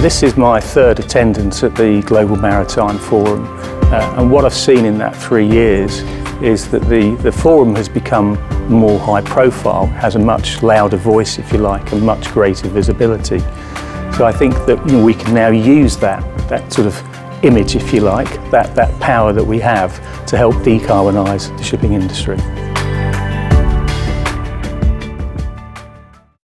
This is my third attendance at the Global Maritime Forum uh, and what I've seen in that three years is that the, the forum has become more high profile, has a much louder voice if you like and much greater visibility. So I think that you know, we can now use that, that sort of image if you like, that, that power that we have to help decarbonise the shipping industry.